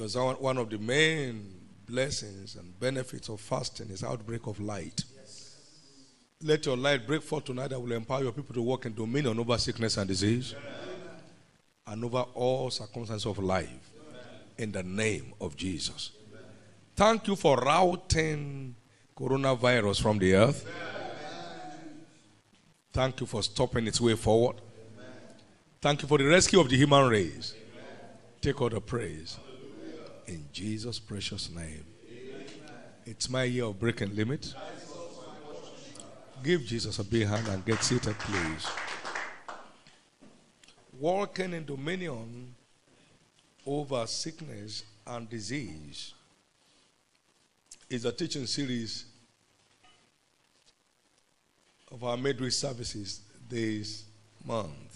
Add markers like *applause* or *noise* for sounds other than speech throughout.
Because one of the main blessings and benefits of fasting is outbreak of light. Yes. Let your light break forth tonight that will empower your people to walk in dominion over sickness and disease Amen. and over all circumstances of life Amen. in the name of Jesus. Amen. Thank you for routing coronavirus from the earth. Thank you for stopping its way forward. Thank you for the rescue of the human race. Take all the praise. In Jesus' precious name. It's my year of breaking limits. Give Jesus a big hand and get seated, please. Walking in dominion over sickness and disease is a teaching series of our midweek services this month.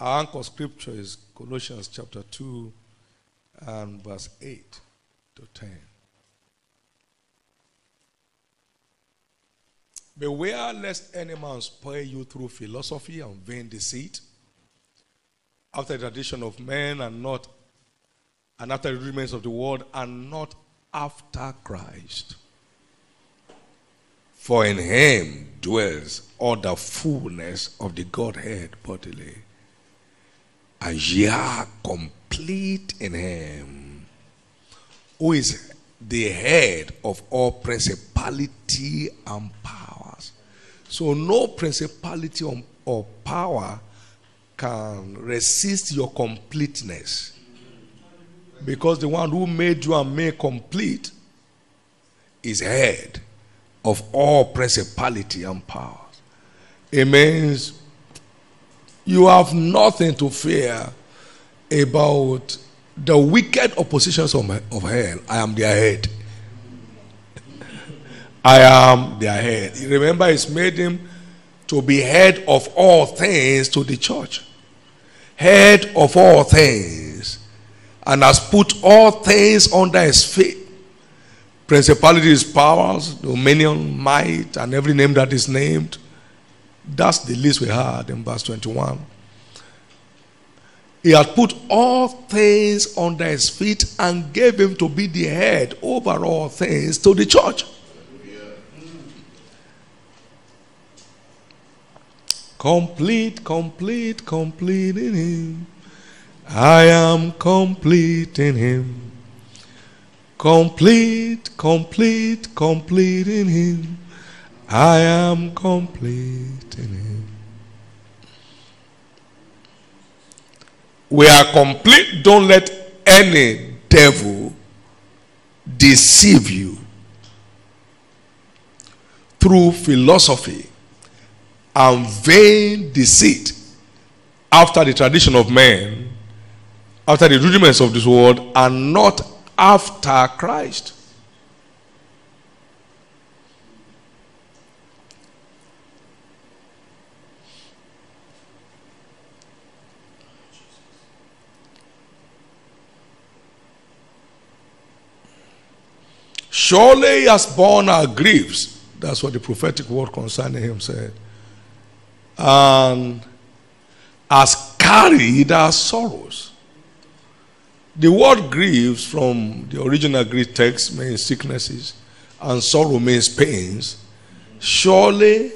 Our anchor scripture is Colossians chapter 2 and verse 8 to 10. Beware lest any man spoil you through philosophy and vain deceit, after the tradition of men and not and after the rudiments of the world, and not after Christ. For in him dwells all the fullness of the Godhead bodily. And ye are complete in him, who is the head of all principality and powers. So no principality or power can resist your completeness. Because the one who made you and me complete is head of all principality and powers. It means you have nothing to fear about the wicked oppositions of, of hell. I am their head. I am their head. Remember, it's made him to be head of all things to the church. Head of all things. And has put all things under his feet principalities, powers, dominion, might, and every name that is named. That's the list we had in verse 21. He had put all things under his feet and gave him to be the head over all things to the church. Complete, complete, complete in him. I am complete in him. Complete, complete, complete in Him. I am complete in Him. We are complete. Don't let any devil deceive you through philosophy and vain deceit after the tradition of men, after the rudiments of this world, and not after Christ. Surely he has borne our griefs. That's what the prophetic word concerning him said. And has carried our sorrows. The word griefs from the original Greek text means sicknesses, and sorrow means pains. Surely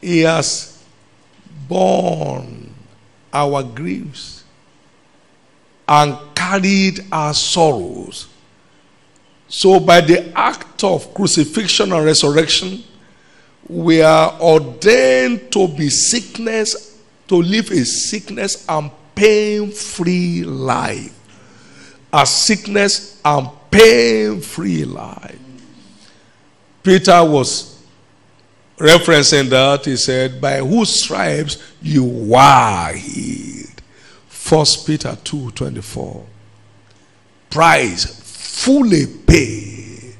he has borne our griefs and carried our sorrows. So, by the act of crucifixion and resurrection, we are ordained to be sickness, to live a sickness and pain free life a sickness and pain free life. Peter was referencing that. He said, By whose stripes you were healed. First Peter 2 24. Price fully pay.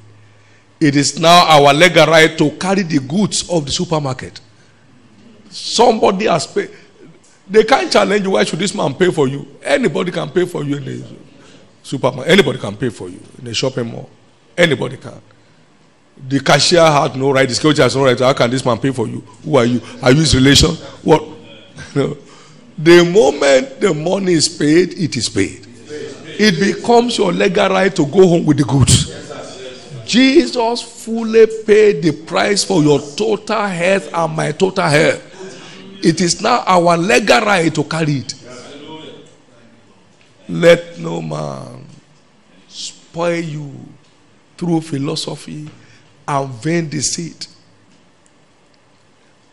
It is now our legal right to carry the goods of the supermarket. Somebody has paid. They can't challenge you. Why should this man pay for you? Anybody can pay for you. In a supermarket. Anybody can pay for you in a shopping mall. Anybody can. The cashier had no right. The security has no right. How can this man pay for you? Who are you? Are you his relation? What? *laughs* No. The moment the money is paid, it is paid. It becomes your legal right to go home with the goods. Jesus fully paid the price for your total health and my total health. It is now our legal right to carry it. Let no man spoil you through philosophy and vain deceit.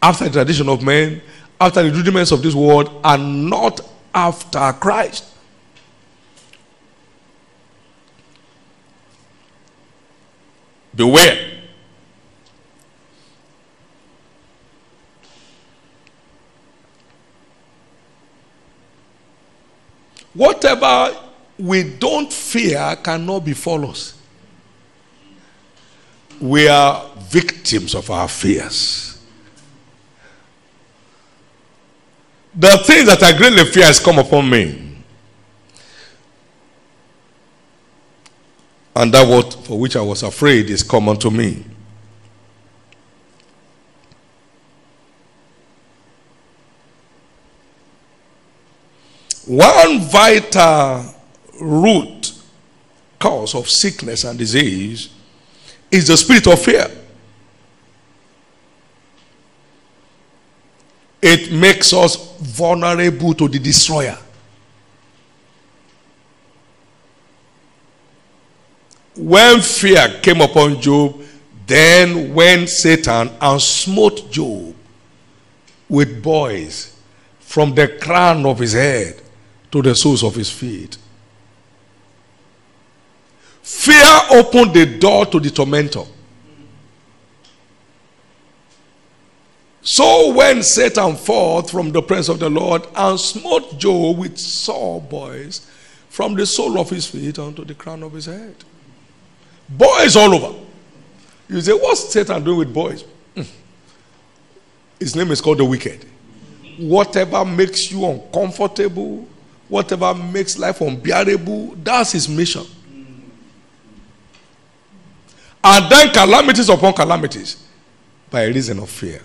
After the tradition of men, after the rudiments of this world, and not after Christ. Beware. Whatever we don't fear cannot befall us. We are victims of our fears. The things that I greatly fear has come upon me. And that what for which I was afraid is come unto me. One vital root cause of sickness and disease is the spirit of fear. It makes us vulnerable to the destroyer. When fear came upon Job, then went Satan and smote Job with boils from the crown of his head to the soles of his feet. Fear opened the door to the tormentor. So when Satan forth from the presence of the Lord and smote Job with sore boils from the sole of his feet unto the crown of his head. Boys all over. You say, what's Satan doing with boys? His name is called the wicked. Whatever makes you uncomfortable, whatever makes life unbearable, that's his mission. And then calamities upon calamities by reason of fear.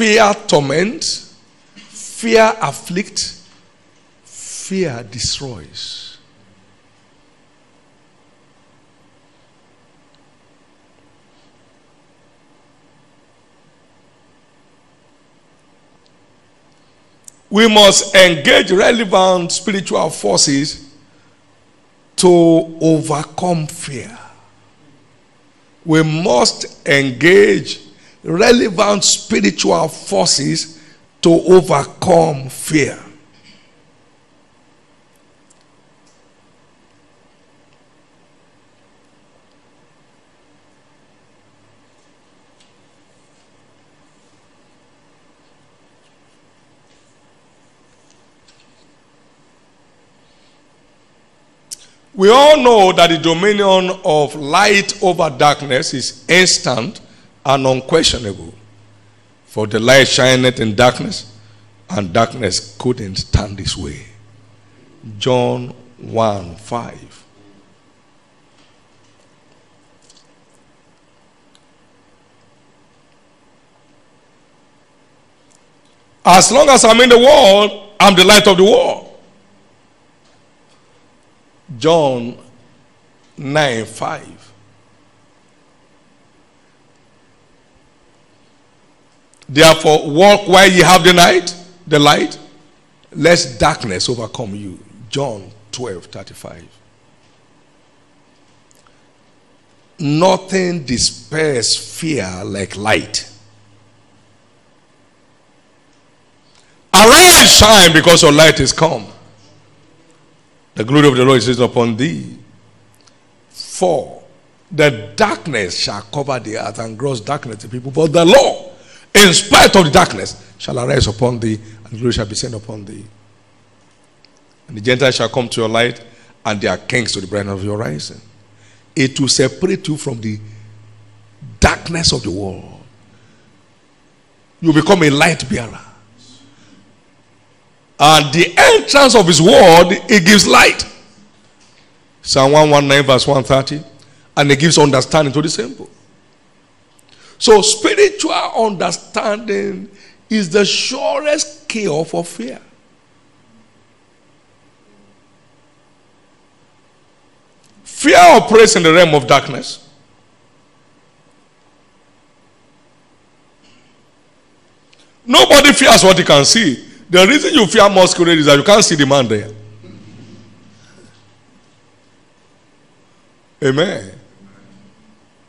Fear torment, fear afflict, fear destroys. We must engage relevant spiritual forces to overcome fear. We must engage relevant spiritual forces to overcome fear. We all know that the dominion of light over darkness is instant and unquestionable. For the light shineth in darkness, and darkness couldn't stand this way. John 1 5. As long as I'm in the world, I'm the light of the world. John 9 5. Therefore, walk while ye have the night, the light, lest darkness overcome you. John 12 35. Nothing dispels fear like light. Arise, shine, because your light is come. The glory of the Lord is upon thee. For the darkness shall cover the earth and gross darkness to people, but the Lord in spite of the darkness, shall arise upon thee, and glory shall be sent upon thee. And the Gentiles shall come to your light, and their kings to the brightness of your rising. It will separate you from the darkness of the world. You become a light bearer. And the entrance of his word, it gives light. Psalm 119, verse 130. And it gives understanding to the simple. So, spiritual understanding is the surest cure for fear. Fear operates in the realm of darkness. Nobody fears what he can see. The reason you fear masquerade is that you can't see the man there. Amen.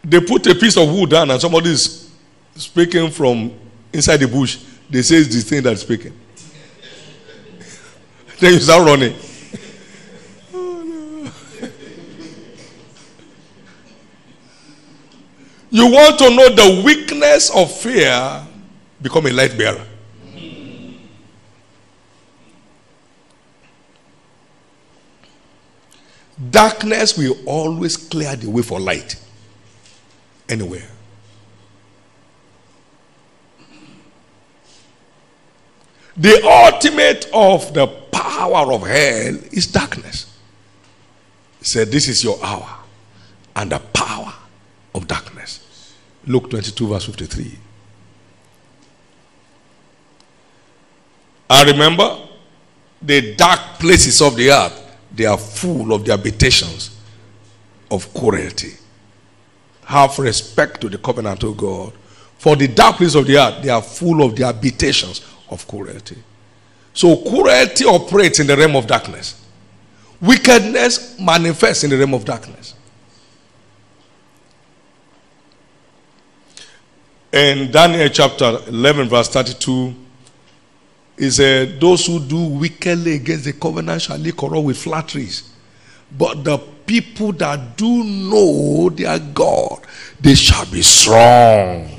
They put a piece of wood down and somebody is speaking from inside the bush. They say it's the thing that's speaking. *laughs* then you start running. *laughs* You want to know the weakness of fear, become a light bearer. Darkness will always clear the way for light. Anywhere. The ultimate of the power of hell is darkness. He said, This is your hour and the power of darkness. Luke 22, verse 53. I remember the dark places of the earth, they are full of the habitations of cruelty. Have respect to the covenant of God. For the dark places of the earth, they are full of the habitations of cruelty. So cruelty operates in the realm of darkness. Wickedness manifests in the realm of darkness. In Daniel chapter 11, verse 32, he said, Those who do wickedly against the covenant shall be corrupt with flatteries. But the people that do know their God, they shall be strong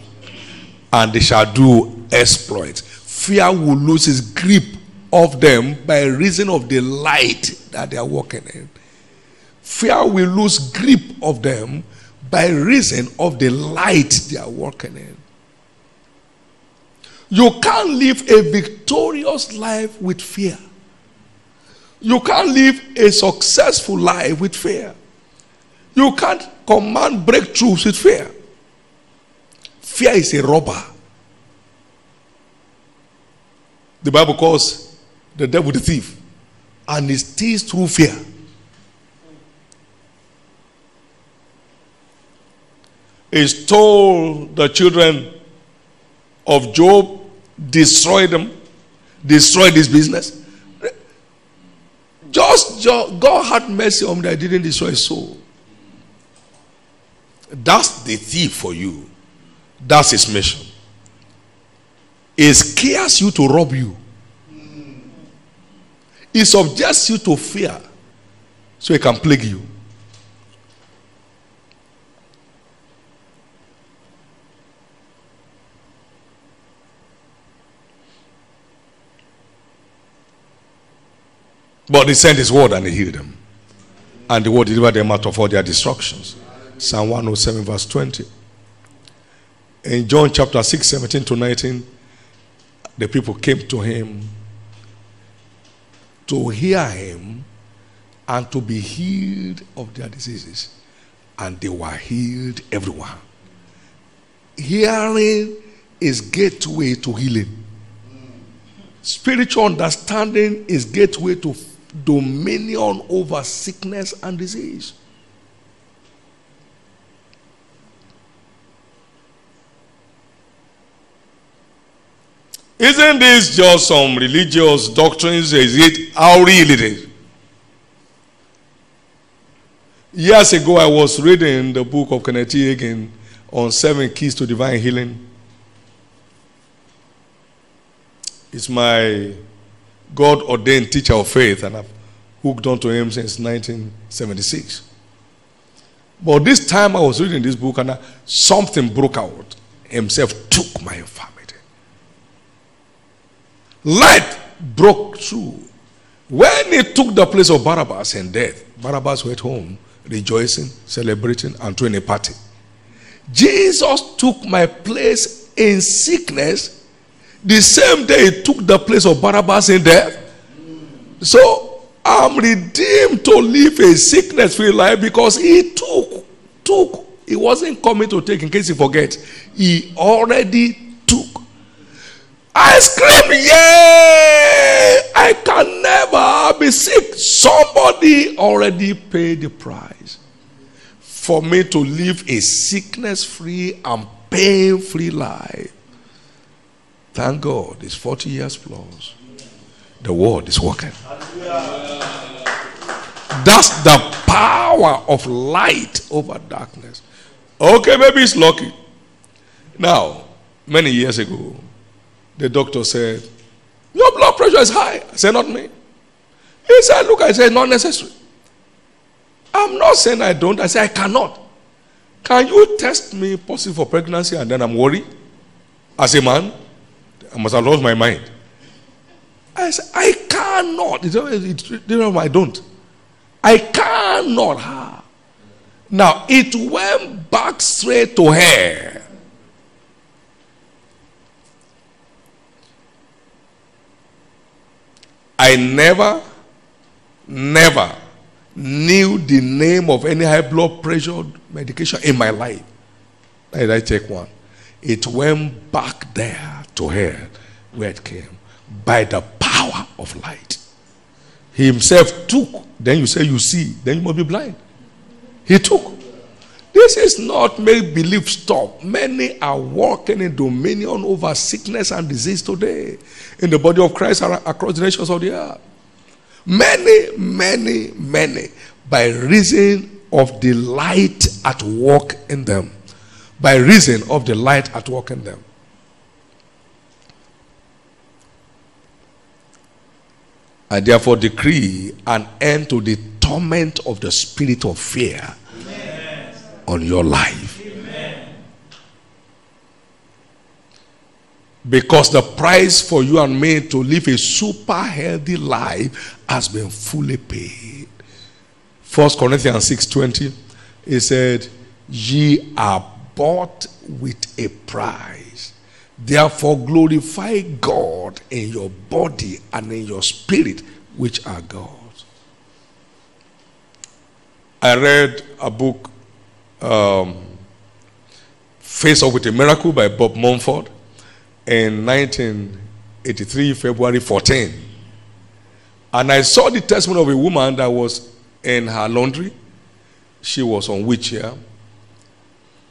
and they shall do exploits. Fear will lose its grip of them by reason of the light that they are walking in. Fear will lose grip of them by reason of the light they are walking in. You can't live a victorious life with fear. You can't live a successful life with fear. You can't command breakthroughs with fear. Fear is a robber. The Bible calls the devil the thief, and he steals through fear. He stole the children of Job destroyed them, destroyed this business. Just, God had mercy on them, didn't destroy his soul. That's the thief for you. That's his mission. He scares you to rob you. He subjects you to fear so he can plague you. But he sent his word and he healed them. And the word delivered them out of all their destructions. Psalm 107, verse 20. In John chapter 6, 17 to 19, the people came to him to hear him and to be healed of their diseases. And they were healed, everyone. Hearing is gateway to healing. Spiritual understanding is gateway to dominion over sickness and disease. Isn't this just some religious doctrines? Is it how real it is? Years ago, I was reading the book of Kenneth Hagin on seven keys to divine healing. It's my God ordained teacher of faith, and I've hooked on to him since 1976. But this time I was reading this book, and uh, something broke out. Himself took my infirmity. Light broke through. When he took the place of Barabbas in death, Barabbas went home rejoicing, celebrating, and throwing a party. Jesus took my place in sickness the same day he took the place of Barabbas in death. So I'm redeemed to live a sickness free life because he took took. He wasn't coming to take in case he forget. He already took. I scream, yeah! I can never be sick. Somebody already paid the price for me to live a sickness free and pain free life. Thank God, it's 40 years plus. The word is working. That's the power of light over darkness. Okay, maybe it's lucky. Now, many years ago, the doctor said, Your blood pressure is high. I said, Not me. He said, Look, I said, Not necessary. I'm not saying I don't. I say I cannot. Can you test me positive for pregnancy and then I'm worried? As a man, I must have lost my mind. I said, I cannot. It's, it's, it's, I don't. I cannot. Now, it went back straight to her. I never, never knew the name of any high blood pressure medication in my life. Did I take one? It went back there to her where it came by the power of light. He himself took. Then you say you see. Then you must be blind. He took. This is not make believe stop. Many are walking in dominion over sickness and disease today in the body of Christ across the nations of the earth. Many, many, many, by reason of the light at work in them. By reason of the light at work in them. I therefore decree an end to the torment of the spirit of fear Amen. on your life. Because the price for you and me to live a super healthy life has been fully paid. First Corinthians 6:20, he said, Ye are bought with a price. Therefore, glorify God in your body and in your spirit, which are God's. I read a book, um, Face Up with a Miracle by Bob Mumford in 1983, February 14. And I saw the testimony of a woman that was in her laundry. She was on wheelchair.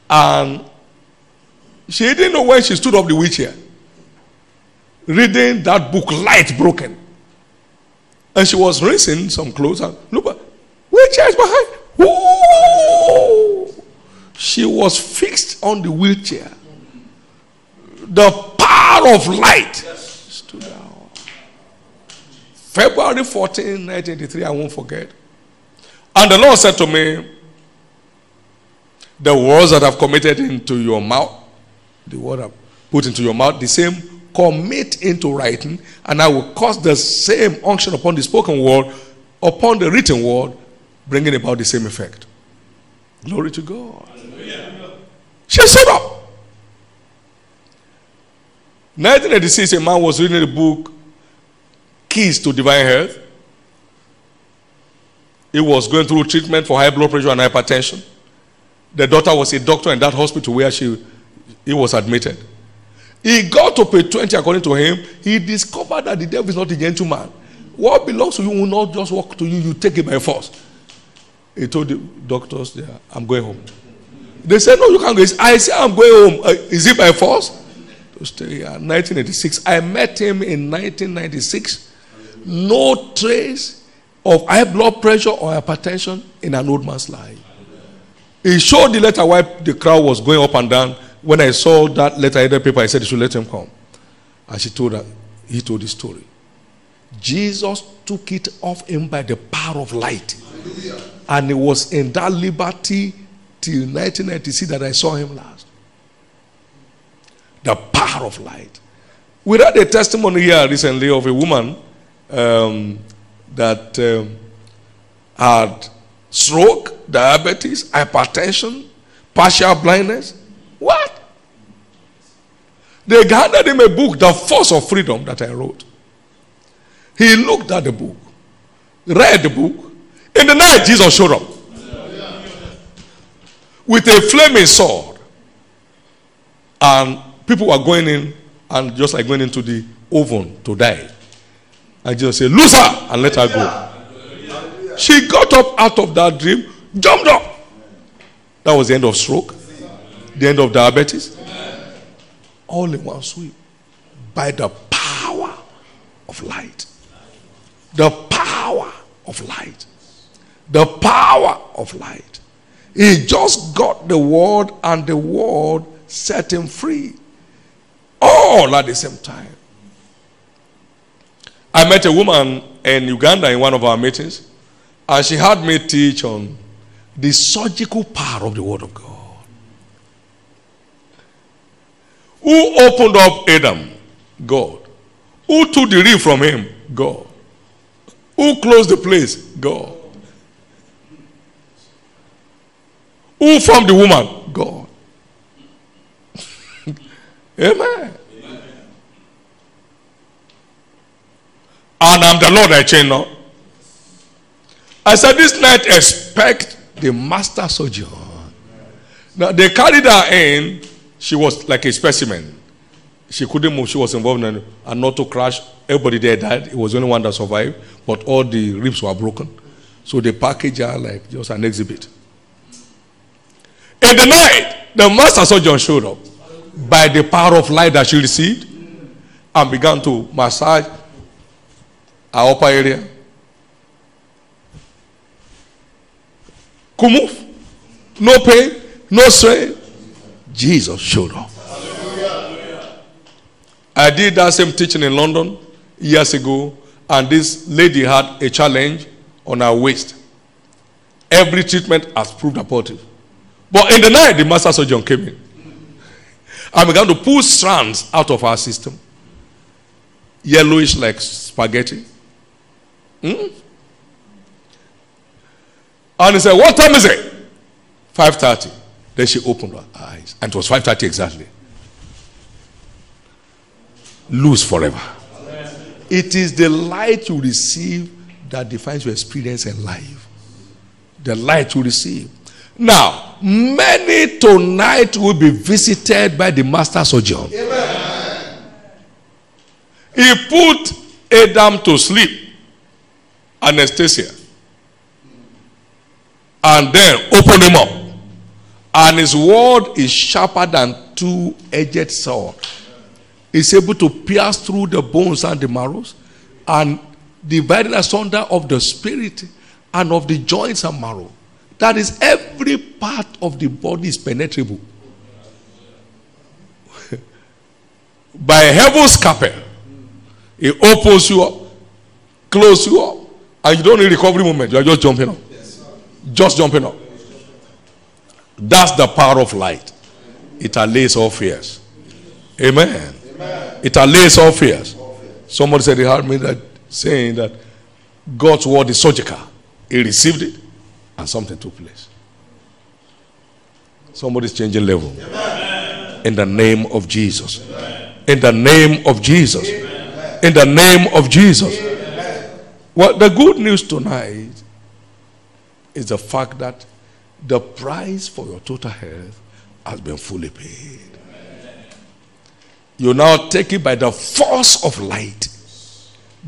And she didn't know when she stood up the wheelchair. Reading that book, Light Broken. And she was rinsing some clothes and look, wheelchair is behind. Ooh! She was fixed on the wheelchair. The power of light stood out. February 14, 1983, I won't forget. And the Lord said to me, The words that I've committed into your mouth, the word I've put into your mouth, the same commit into writing, and I will cause the same unction upon the spoken word, upon the written word, bringing about the same effect. Glory to God. Hallelujah. She stood up. 1986, a man was reading the book Keys to Divine Health. He was going through treatment for high blood pressure and hypertension. The daughter was a doctor in that hospital where she, he was admitted. He got to pay 20 according to him. He discovered that the devil is not a gentleman. What belongs to you will not just walk to you, you take it by force. He told the doctors, yeah, I'm going home. They said, No, you can't go. I said, I'm going home. Uh, is it by force? stay here. 1986. I met him in 1996. No trace of high blood pressure or hypertension in an old man's life. He showed the letter why the crowd was going up and down. When I saw that letter in the paper, I said, You should let him come. And she told her, he told the story. Jesus took it off him by the power of light. Hallelujah. And it was in that liberty till 1996 that I saw him last the power of light. We read a testimony here recently of a woman um, that um, had stroke, diabetes, hypertension, partial blindness. What? They handed him a book, The Force of Freedom, that I wrote. He looked at the book, read the book. In the night, Jesus showed up. with a flaming sword. And people were going in and just like going into the oven to die. And Jesus said, Loose her and let her go. She got up out of that dream, jumped up. That was the end of stroke, the end of diabetes. All in one sweep. By the power of light. The power of light. The power of light. He just got the word, and the word set him free. All at the same time. I met a woman in Uganda in one of our meetings, and she had me teach on the surgical power of the Word of God. Who opened up Adam? God. Who took the ring from him? God. Who closed the place? God. Who formed the woman? God. *laughs* Amen. And I'm the Lord I change not. I said, This night expect the master surgeon. Now they carried her in. She was like a specimen. She couldn't move. She was involved in an auto crash. Everybody there died. It was the only one that survived. But all the ribs were broken. So they packaged her like just an exhibit. In the night, the master surgeon showed up by the power of light that she received and began to massage her upper area. Could move. No pain, no strain. Jesus showed up. I did that same teaching in London years ago, and this lady had a challenge on her waist. Every treatment has proved abortive. But in the night, the master surgeon came in and began to pull strands out of our system, yellowish like spaghetti. Hmm? And he said, What time is it? 5.30. Then she opened her eyes. And it was 5.30 exactly. Lose forever. It is the light you receive that defines your experience in life. The light you receive. Now, many tonight will be visited by the master surgeon. Amen. He put Adam to sleep, anesthesia, and then opened him up. And his word is sharper than two-edged sword. It's able to pierce through the bones and the marrows and dividing asunder of the spirit and of the joints and marrow that is, every part of the body is penetrable. *laughs* By heaven's scalpel, it opens you up, closes you up, and you don't need recovery moment. You are just jumping up. Just jumping up. That's the power of light. It allays all fears. Amen. Amen. It allays all fears. Somebody said he heard me that saying that God's word is surgical. He received it and something took place. Somebody's changing level. Amen. In the name of Jesus. Amen. In the name of Jesus. Amen. In the name of Jesus. Well, the good news tonight is the fact that the price for your total health has been fully paid. You now take it by the force of light.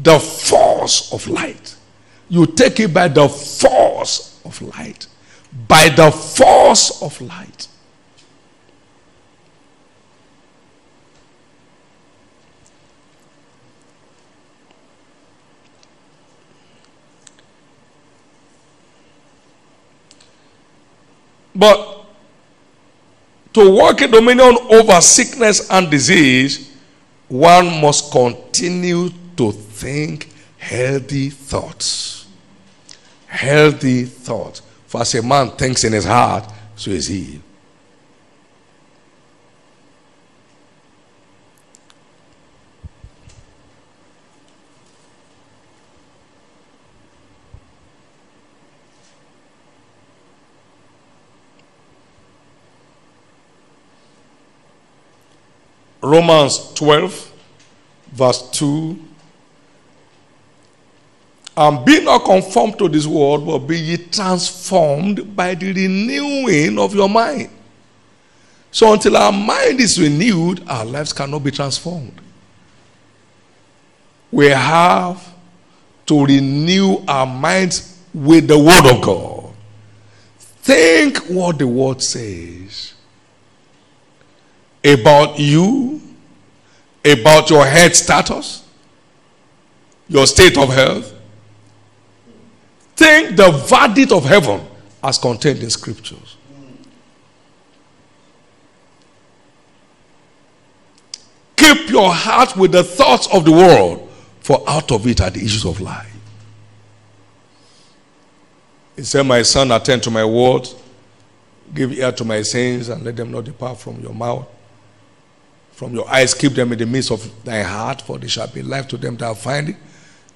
The force of light. You take it by the force of light. By the force of light. But to work a dominion over sickness and disease, one must continue to think healthy thoughts healthy thoughts. For as a man thinks in his heart, so is he. Romans 12, verse 2 And be not conformed to this world, but be ye transformed by the renewing of your mind. So until our mind is renewed, our lives cannot be transformed. We have to renew our minds with the Word of God. Think what the Word says about you, about your health status, your state of health. Think the verdict of heaven as contained in scriptures. Keep your heart with the thoughts of the world, for out of it are the issues of life. He said, My son, attend to my words, give ear to my sayings, and let them not depart from your mouth. From your eyes, keep them in the midst of thy heart, for they shall be life to them that find it,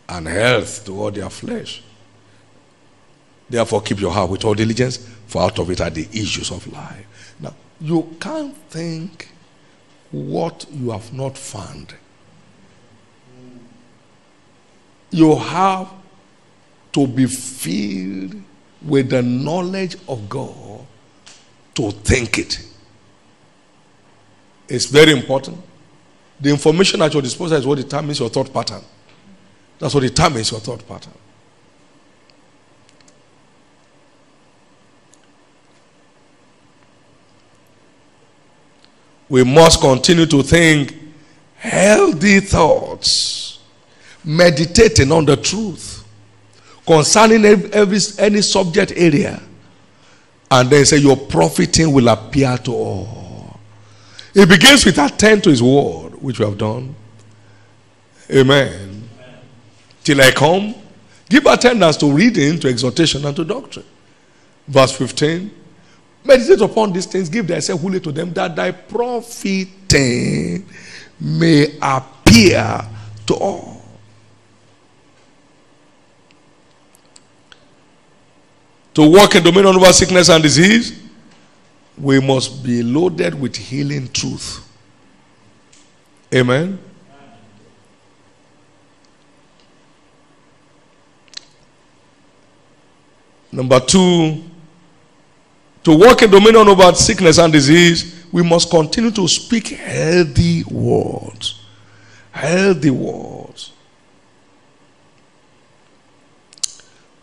and health to all their flesh. Therefore, keep your heart with all diligence, for out of it are the issues of life. Now, you can't think what you have not found. You have to be filled with the knowledge of God to think it. It's very important. The information at your disposal is what determines your thought pattern. That's what determines your thought pattern. we must continue to think healthy thoughts, meditating on the truth concerning every, any subject area. And then say, Your profiting will appear to all. It begins with attend to his word, which we have done. Amen. Amen. Till I come, give attendance to reading, to exhortation, and to doctrine. Verse 15 Meditate upon these things, give thyself wholly to them, that thy profiting may appear to all. To walk in dominion over sickness and disease, we must be loaded with healing truth. Amen. Number two, to walk in dominion over sickness and disease, we must continue to speak healthy words. Healthy words.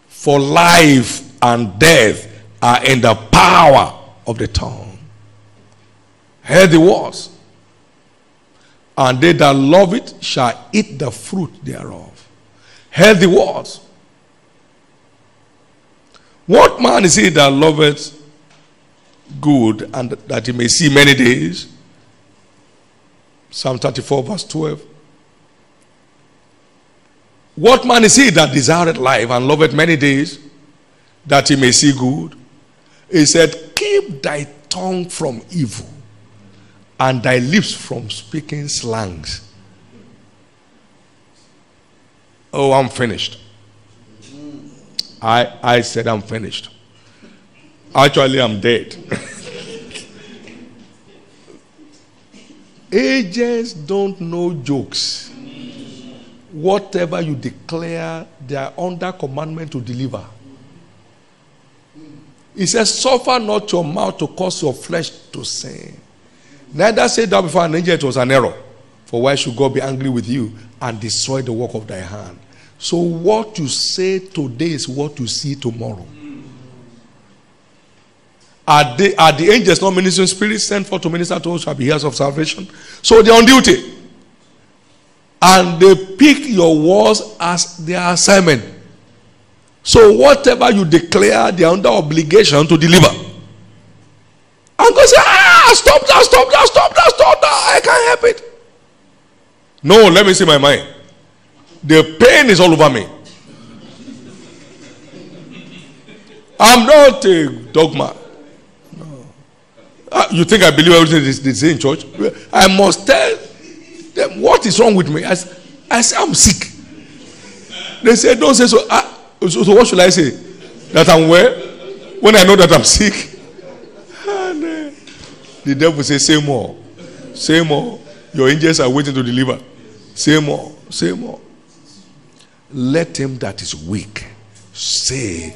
For life and death are in the power of the tongue. Healthy words. And they that love it shall eat the fruit thereof. Healthy words. What man is he that loveth good and that he may see many days. Psalm 34, verse 12. What man is he that desireth life and loveth many days, that he may see good? He said, Keep thy tongue from evil and thy lips from speaking slangs. Oh, I'm finished. I, I said, I'm finished. Actually, I'm dead. *laughs* Agents don't know jokes. Whatever you declare, they are under commandment to deliver. He says, Suffer not your mouth to cause your flesh to sin. Neither say that before an angel it was an error. For why should God be angry with you and destroy the work of thy hand? So, what you say today is what you see tomorrow. Are, they, are the angels not ministering spirits sent for to minister to us shall be heirs of salvation? So they're on duty. And they pick your words as their assignment. So whatever you declare, they are under obligation to deliver. And God say, ah, stop that, stop that, stop that, stop that. I can't help it. No, let me see my mind. The pain is all over me. I'm not a dogma. Uh, you think I believe everything they say in church? I must tell them what is wrong with me. I, I say I'm sick. They say, don't say so. Uh, so. So what should I say? That I'm well? When I know that I'm sick? And, uh, the devil say, say more. Say more. Your angels are waiting to deliver. Say more. Say more. let him that is weak say,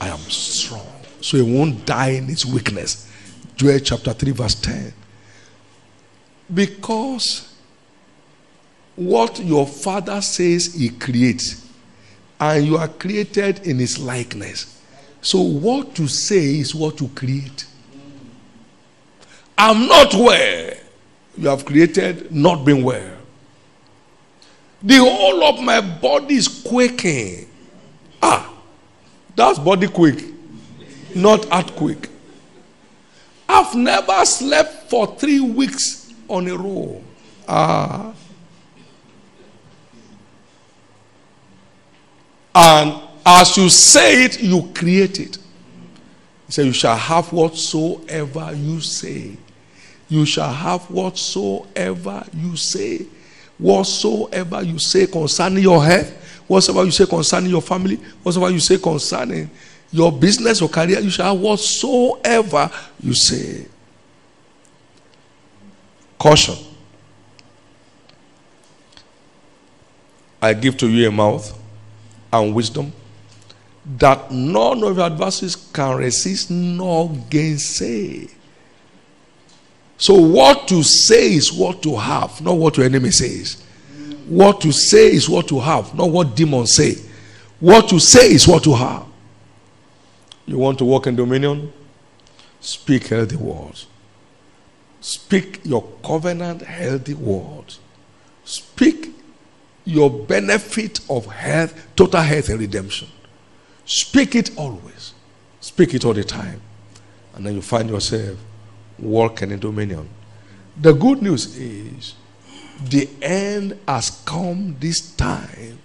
I am strong. So he won't die in his weakness. Joel chapter 3, verse 10. Because what your father says he creates, and you are created in his likeness. So what to say is what you create. I'm not where you have created, not been where. The whole of my body is quaking. Ah, that's body quake, not earthquake. I've never slept for three weeks on a row. Ah. And as you say it, you create it. He said, You shall have whatsoever you say. You shall have whatsoever you say. Whatsoever you say concerning your health, whatsoever you say concerning your family, whatsoever you say concerning your business or career, you shall have whatsoever you say. Caution. I give to you a mouth and wisdom that none of your adversaries can resist nor gainsay. So, what to say is what to have, not what your enemy says. What to say is what to have, not what demons say. What to say is what to have. You want to walk in dominion? Speak healthy words. Speak your covenant healthy words. Speak your benefit of health, total health and redemption. Speak it always. Speak it all the time. And then you find yourself walking in dominion. The good news is the end has come this time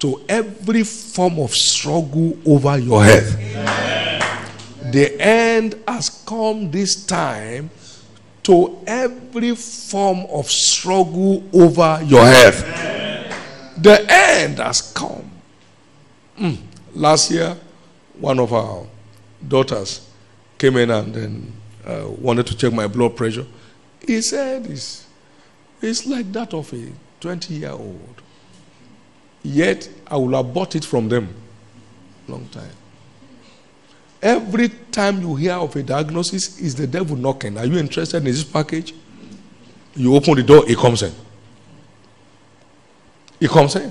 to every form of struggle over your health. The end has come this time to every form of struggle over your health. The end has come. Mm. Last year, one of our daughters came in and then uh, wanted to check my blood pressure. He said it's, it's like that of a 20 year old. Yet I will have bought it from them. Long time. Every time you hear of a diagnosis, is the devil knocking. Are you interested in this package? You open the door, he comes in. He comes in.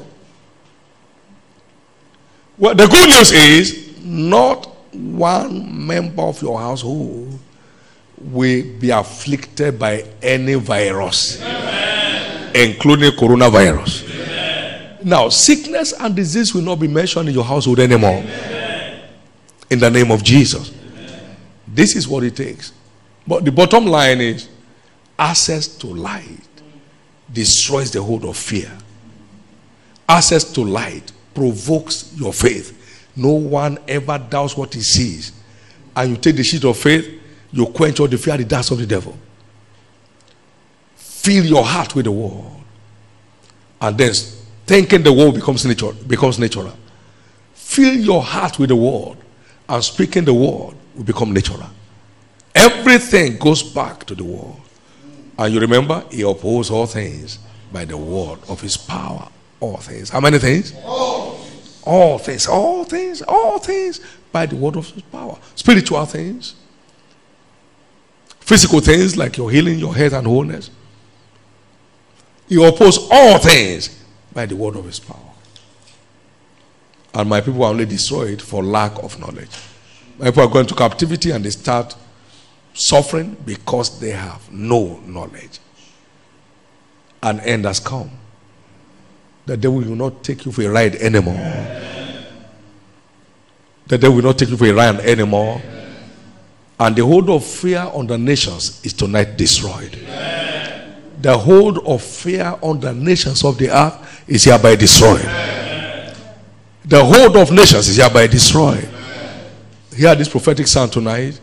Well, the good news is not one member of your household will be afflicted by any virus, Amen. including coronavirus. Amen. Now, sickness and disease will not be mentioned in your household anymore. Amen. In the name of Jesus. This is what it takes. But the bottom line is access to light destroys the hold of fear. Access to light provokes your faith. No one ever doubts what he sees. And you take the sheet of faith, you quench all the fear, the darts of the devil. Fill your heart with the word. And then thinking the word becomes natural, becomes natural. Fill your heart with the word. And speaking the word will become natural. Everything goes back to the word. And you remember, he upholds all things by the word of his power. All things. How many things? All, all things. All things. All things by the word of his power. Spiritual things. Physical things like your healing, your health, and wholeness. He opposes all things by the word of his power. And my people are only destroyed for lack of knowledge. My people are going to captivity and they start suffering because they have no knowledge. An end has come. The devil will not take you for a ride anymore. The devil will not take you for a ride anymore. And the hold of fear on the nations is tonight destroyed. The hold of fear on the nations of the earth is hereby destroyed. The hold of nations is hereby destroyed. Hear this prophetic sound tonight.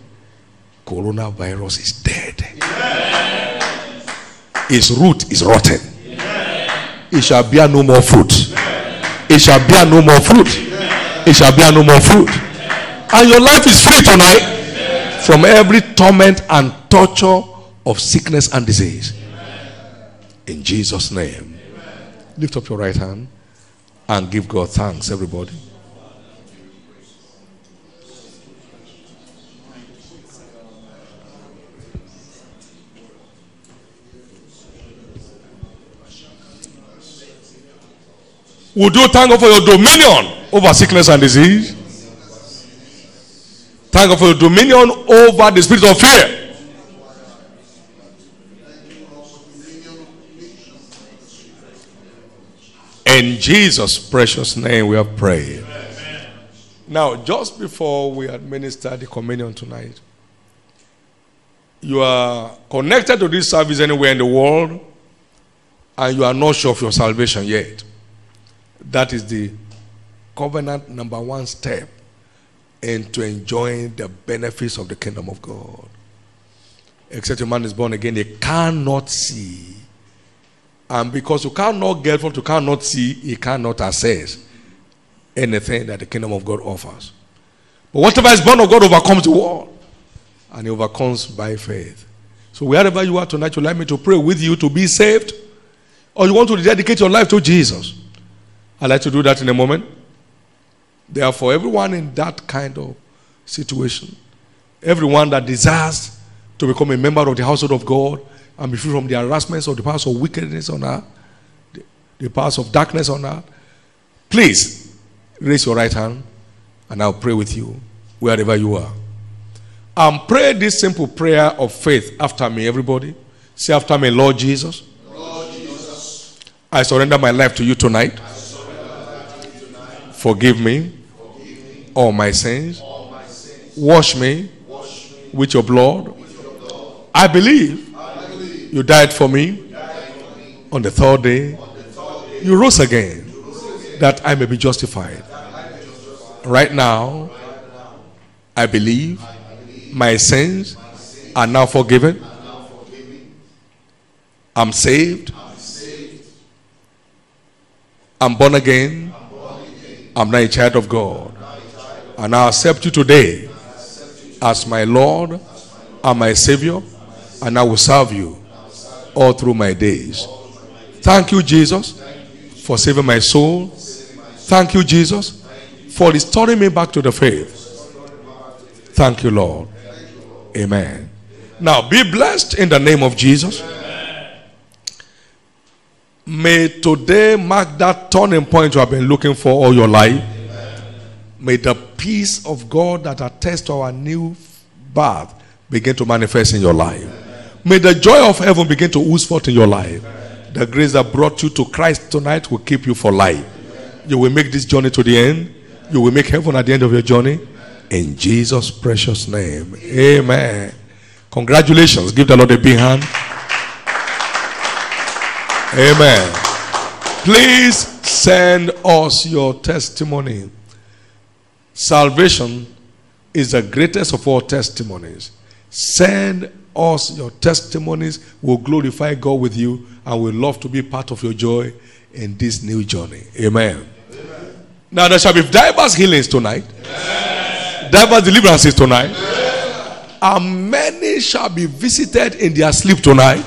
Coronavirus is dead. Its root is rotten it shall bear no more fruit. It shall bear no more fruit. It shall bear no more fruit. And your life is free tonight from every torment and torture of sickness and disease. In Jesus' name. Lift up your right hand and give God thanks, everybody. Would you thank God for your dominion over sickness and disease? Thank God for your dominion over the spirit of fear. In Jesus' precious name we have prayed. Now, just before we administer the communion tonight, you are connected to this service anywhere in the world and you are not sure of your salvation yet. That is the covenant number one step into enjoying the benefits of the kingdom of God. Except a man is born again, he cannot see and because you cannot get what you cannot see, you cannot assess anything that the kingdom of God offers. But whatever is born of God overcomes the world. And he overcomes by faith. So wherever you are tonight, you'd like me to pray with you to be saved? Or you want to dedicate your life to Jesus? I'd like to do that in a moment. Therefore, everyone in that kind of situation, everyone that desires to become a member of the household of God, and be free from the harassments of the powers of wickedness on earth, the, the powers of darkness on earth. Please raise your right hand and I'll pray with you wherever you are. And pray this simple prayer of faith after me, everybody. Say after me, Lord Jesus. Lord Jesus I surrender my life to you tonight. Forgive, me all my sins. Wash, me with your blood. With your blood. I believe you died for me on the third day. You rose again that I may be justified. Right now, I believe my sins are now forgiven. I'm saved. I'm born again. I'm now a child of God. And I accept you today as my Lord and my Savior, and I will serve you all through my days. Thank you, Jesus, for saving my soul. Thank you, Jesus, for restoring me back to the faith. Thank you, Lord. Amen. Now be blessed in the name of Jesus. May today mark that turning point you have been looking for all your life. May the peace of God that attests to our new birth begin to manifest in your life. May the joy of heaven begin to ooze forth in your life. The grace that brought you to Christ tonight will keep you for life. You will make this journey to the end. You will make heaven at the end of your journey. In Jesus' precious name. Amen. Congratulations. Give the Lord a big hand. Amen. Please send us your testimony. Salvation is the greatest of all testimonies. Send us your testimonies we will glorify God with you and we love to be part of your joy in this new journey. Amen. Amen. Now there shall be diverse healings tonight, Amen. diverse deliverances tonight, Amen. and many shall be visited in their sleep tonight.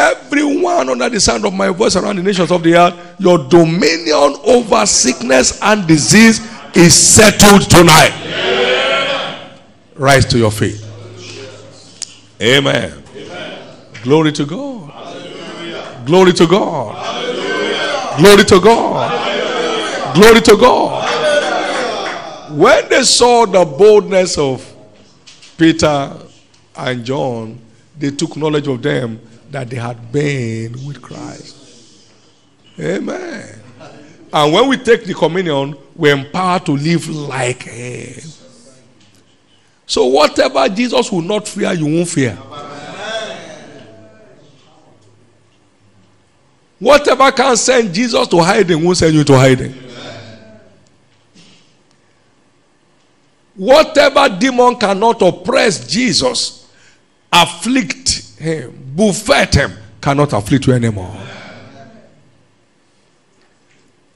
Everyone under the sound of my voice around the nations of the earth, your dominion over sickness and disease is settled tonight. Rise to your feet. Amen. Amen. Glory to God. Hallelujah. Glory to God. Hallelujah. Glory to God. Hallelujah. Glory to God. When they saw the boldness of Peter and John, they took knowledge of them that they had been with Christ. Amen. And when we take the communion, we're empowered to live like Him. So whatever Jesus will not fear, you won't fear. Whatever can send Jesus to hiding won't send you to hiding. Whatever demon cannot oppress Jesus, afflict him, buffet him, cannot afflict you anymore.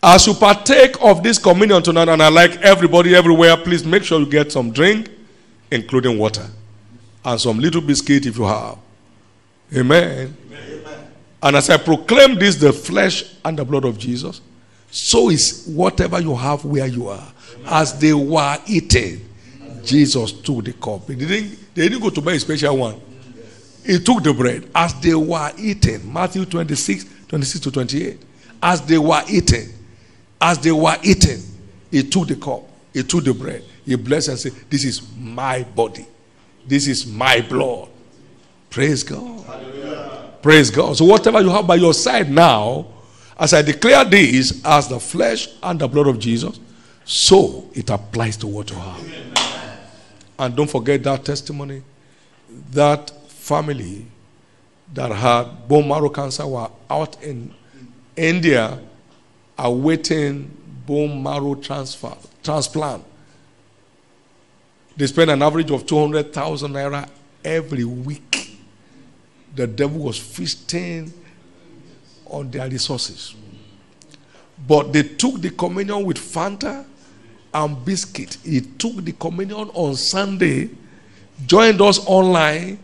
As you partake of this communion tonight, and I like everybody everywhere, please make sure you get some drink including water, and some little biscuit if you have. Amen. Amen. And as I proclaim this, the flesh and the blood of Jesus, so is whatever you have where you are. As they were eating, Jesus took the cup. They didn't, they didn't go to buy a special one. He took the bread. As they were eating, Matthew 26, 26 to 28. As they were eating, as they were eating, he took the cup, he took the bread, he blessed and said, This is my body, this is my blood. Praise God. Hallelujah. Praise God. So, whatever you have by your side now, as I declare this as the flesh and the blood of Jesus, so it applies to what you have. Amen. And don't forget that testimony. That family that had bone marrow cancer were out in India awaiting bone marrow transfer, transplant. They spend an average of 200,000 naira every week. The devil was feasting on their resources. But they took the communion with Fanta and biscuit. He took the communion on Sunday, joined us online,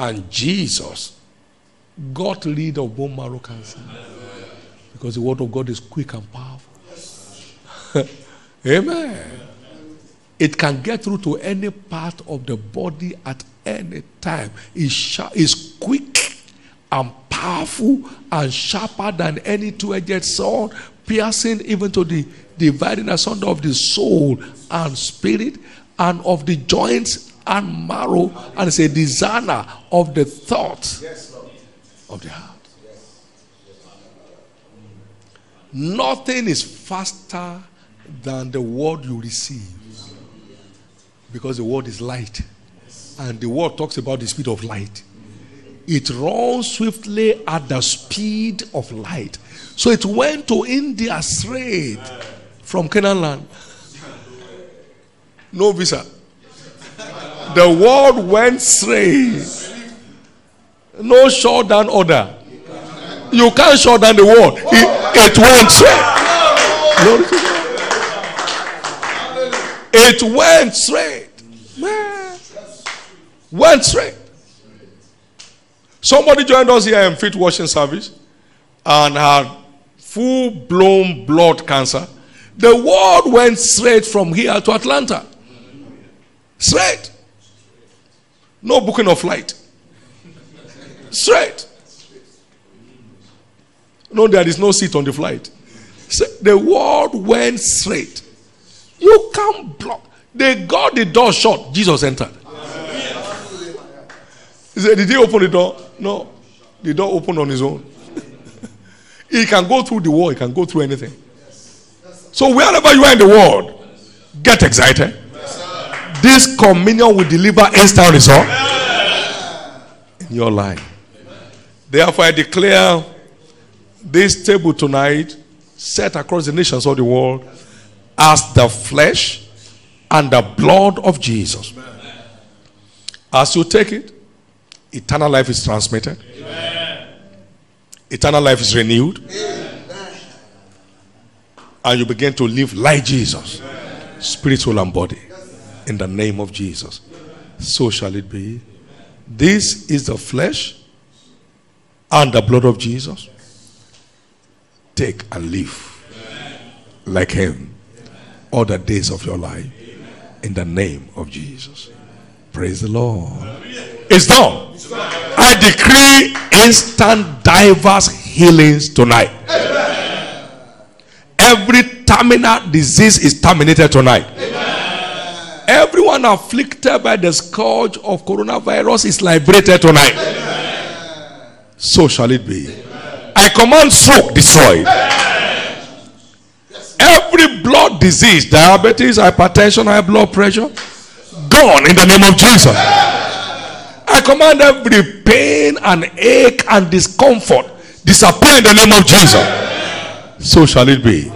and Jesus got rid of bone marrow cancer. Because the word of God is quick and powerful. *laughs* Amen. It can get through to any part of the body at any time. It's, it's quick and powerful and sharper than any two edged sword, piercing even to the dividing asunder of the soul and spirit and of the joints and marrow, and is a designer of the thoughts of the heart. Nothing is faster than the word you receive. Because the word is light. And the word talks about the speed of light. It runs swiftly at the speed of light. So it went to India straight from Canaan land. No visa. The word went straight. No shutdown order. You can't shut down the word. It, it went straight. It went straight. Man. Went straight. Somebody joined us here in feet washing service and had full blown blood cancer. The word went straight from here to Atlanta. Straight. No booking of flight. Straight. No, there is no seat on the flight. The word went straight. You can't block. They got the door shut. Jesus entered. He said, Did he open the door? No. The door opened on his own. *laughs* he can go through the wall, he can go through anything. So wherever you are in the world, get excited. This communion will deliver instant result in your life. Therefore, I declare this table tonight, set across the nations of the world, as the flesh and the blood of Jesus. As you take it, eternal life is transmitted, eternal life is renewed, and you begin to live like Jesus, spirit, soul, and body, in the name of Jesus. So shall it be. This is the flesh and the blood of Jesus. Take and live like Him all the days of your life in the name of Jesus. Praise the Lord. It's done. I decree instant diverse healings tonight. Every terminal disease is terminated tonight. Everyone afflicted by the scourge of coronavirus is liberated tonight. So shall it be. I command stroke destroyed. Every blood disease, diabetes, hypertension, high blood pressure, gone in the name of Jesus. I command every pain and ache and discomfort disappear in the name of Jesus. So shall it be.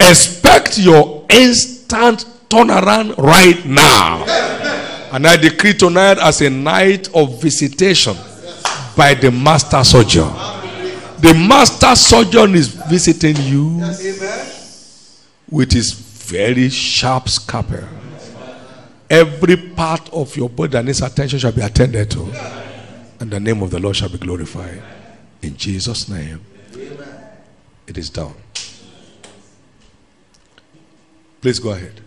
Expect your instant turnaround right now. And I decree tonight as a night of visitation by the master surgeon. The master surgeon is visiting you with his very sharp scalpel. Every part of your body that needs attention shall be attended to, and the name of the Lord shall be glorified. In Jesus' name, it is done. Please go ahead.